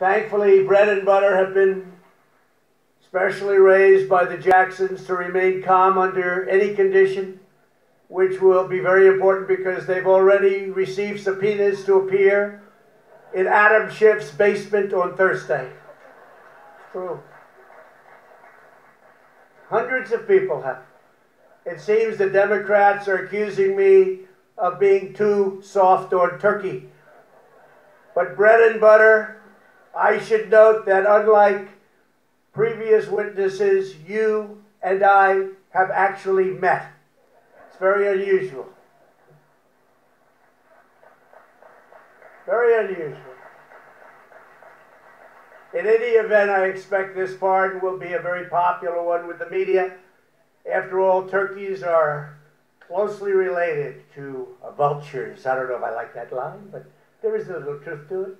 Thankfully, bread and butter have been specially raised by the Jacksons to remain calm under any condition, which will be very important because they've already received subpoenas to appear in Adam Schiff's basement on Thursday. True. Hundreds of people have. It seems the Democrats are accusing me of being too soft on Turkey. But bread and butter I should note that unlike previous witnesses, you and I have actually met. It's very unusual. Very unusual. In any event, I expect this pardon will be a very popular one with the media. After all, turkeys are closely related to vultures. I don't know if I like that line, but there is a little truth to it.